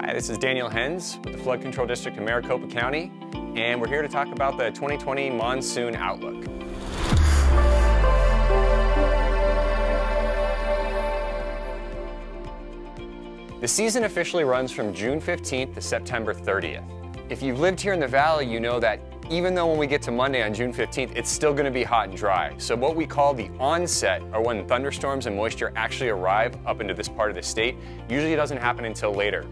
Hi, this is Daniel Henz with the Flood Control District of Maricopa County, and we're here to talk about the 2020 monsoon outlook. The season officially runs from June 15th to September 30th. If you've lived here in the valley, you know that even though when we get to Monday on June 15th, it's still gonna be hot and dry. So what we call the onset, or when thunderstorms and moisture actually arrive up into this part of the state, usually doesn't happen until later.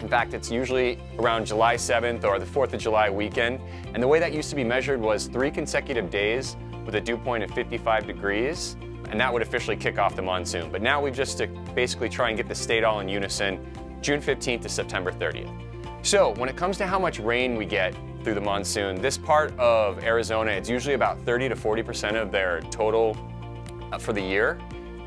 In fact, it's usually around July 7th or the 4th of July weekend. And the way that used to be measured was three consecutive days with a dew point of 55 degrees and that would officially kick off the monsoon. But now we've just to basically try and get the state all in unison, June 15th to September 30th. So when it comes to how much rain we get through the monsoon, this part of Arizona, it's usually about 30 to 40% of their total uh, for the year.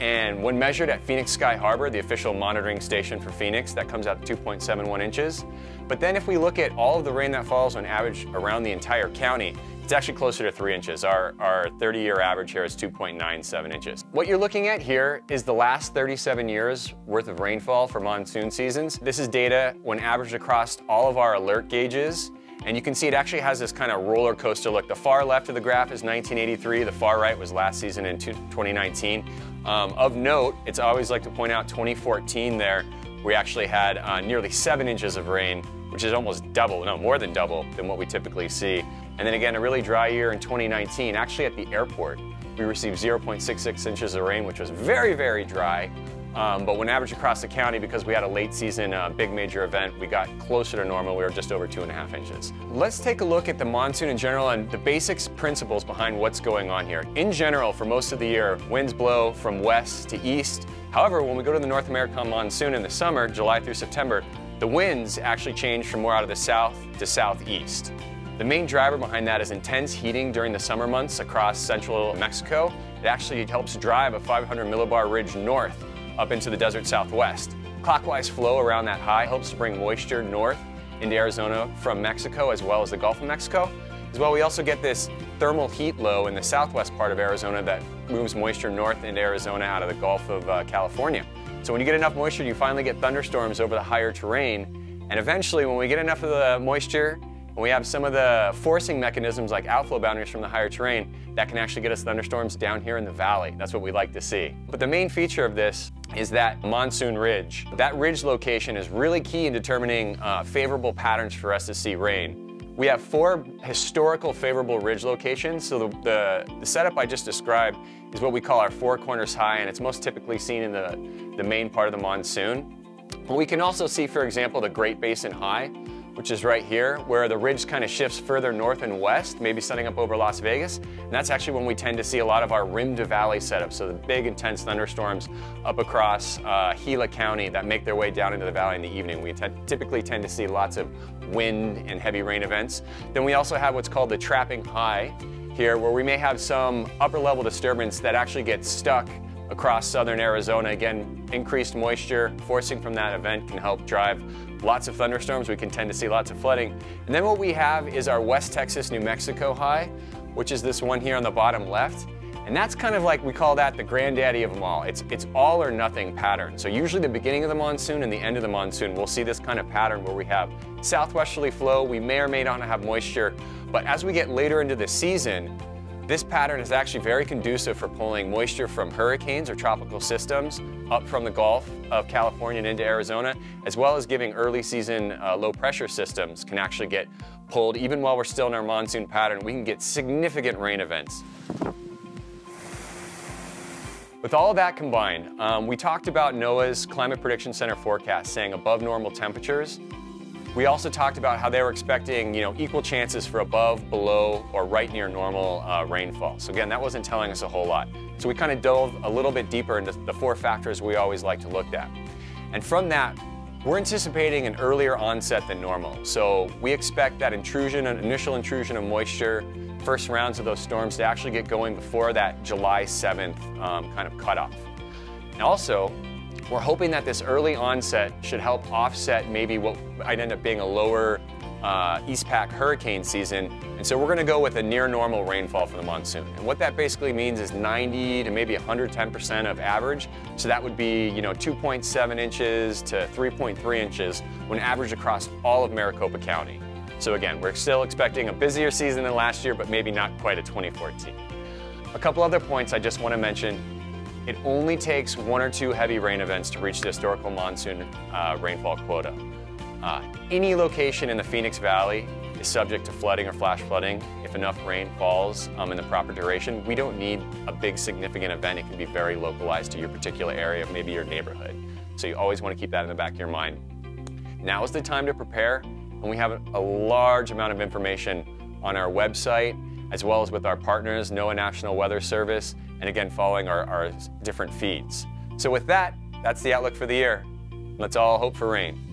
And when measured at Phoenix Sky Harbor, the official monitoring station for Phoenix, that comes out to 2.71 inches. But then if we look at all of the rain that falls on average around the entire county, it's actually closer to three inches. Our 30-year average here is 2.97 inches. What you're looking at here is the last 37 years worth of rainfall for monsoon seasons. This is data when averaged across all of our alert gauges and you can see it actually has this kind of roller coaster look. The far left of the graph is 1983, the far right was last season in 2019. Um, of note, it's always like to point out 2014 there, we actually had uh, nearly seven inches of rain, which is almost double, no, more than double than what we typically see. And then again, a really dry year in 2019, actually at the airport, we received 0.66 inches of rain, which was very, very dry. Um, but when averaged across the county, because we had a late season uh, big major event, we got closer to normal. We were just over two and a half inches. Let's take a look at the monsoon in general and the basics principles behind what's going on here. In general, for most of the year, winds blow from west to east. However, when we go to the North American monsoon in the summer, July through September, the winds actually change from more out of the south to southeast. The main driver behind that is intense heating during the summer months across central Mexico. It actually helps drive a 500 millibar ridge north up into the desert southwest. Clockwise flow around that high helps to bring moisture north into Arizona from Mexico as well as the Gulf of Mexico. As well, we also get this thermal heat low in the southwest part of Arizona that moves moisture north into Arizona out of the Gulf of uh, California. So when you get enough moisture, you finally get thunderstorms over the higher terrain. And eventually, when we get enough of the moisture when we have some of the forcing mechanisms like outflow boundaries from the higher terrain, that can actually get us thunderstorms down here in the valley. That's what we like to see. But the main feature of this is that monsoon ridge. That ridge location is really key in determining uh, favorable patterns for us to see rain. We have four historical favorable ridge locations. So the, the, the, setup I just described is what we call our four corners high, and it's most typically seen in the, the main part of the monsoon. But we can also see, for example, the Great Basin High, which is right here, where the ridge kind of shifts further north and west, maybe setting up over Las Vegas. And that's actually when we tend to see a lot of our rim to valley setups, so the big intense thunderstorms up across uh, Gila County that make their way down into the valley in the evening. We typically tend to see lots of wind and heavy rain events. Then we also have what's called the trapping high here, where we may have some upper level disturbance that actually gets stuck across southern Arizona. Again, increased moisture forcing from that event can help drive lots of thunderstorms. We can tend to see lots of flooding. And then what we have is our West Texas, New Mexico high, which is this one here on the bottom left. And that's kind of like, we call that the granddaddy of them all. It's, it's all or nothing pattern. So usually the beginning of the monsoon and the end of the monsoon, we'll see this kind of pattern where we have southwesterly flow, we may or may not have moisture, but as we get later into the season, this pattern is actually very conducive for pulling moisture from hurricanes or tropical systems up from the Gulf of California and into Arizona, as well as giving early season uh, low pressure systems can actually get pulled. Even while we're still in our monsoon pattern, we can get significant rain events. With all of that combined, um, we talked about NOAA's Climate Prediction Center forecast saying above normal temperatures we also talked about how they were expecting, you know, equal chances for above, below, or right near normal uh, rainfall. So again, that wasn't telling us a whole lot. So we kind of dove a little bit deeper into the four factors we always like to look at. And from that, we're anticipating an earlier onset than normal. So we expect that intrusion, an initial intrusion of moisture, first rounds of those storms to actually get going before that July 7th um, kind of cutoff. And also, we're hoping that this early onset should help offset maybe what might end up being a lower uh, East Pac hurricane season, and so we're going to go with a near normal rainfall for the monsoon. And what that basically means is 90 to maybe 110% of average. So that would be, you know, 2.7 inches to 3.3 inches when averaged across all of Maricopa County. So again, we're still expecting a busier season than last year, but maybe not quite a 2014. A couple other points I just want to mention. It only takes one or two heavy rain events to reach the historical monsoon uh, rainfall quota. Uh, any location in the Phoenix Valley is subject to flooding or flash flooding if enough rain falls um, in the proper duration. We don't need a big significant event. It can be very localized to your particular area, maybe your neighborhood. So you always want to keep that in the back of your mind. Now is the time to prepare, and we have a large amount of information on our website, as well as with our partners, NOAA National Weather Service, and again, following our, our different feeds. So with that, that's the outlook for the year. Let's all hope for rain.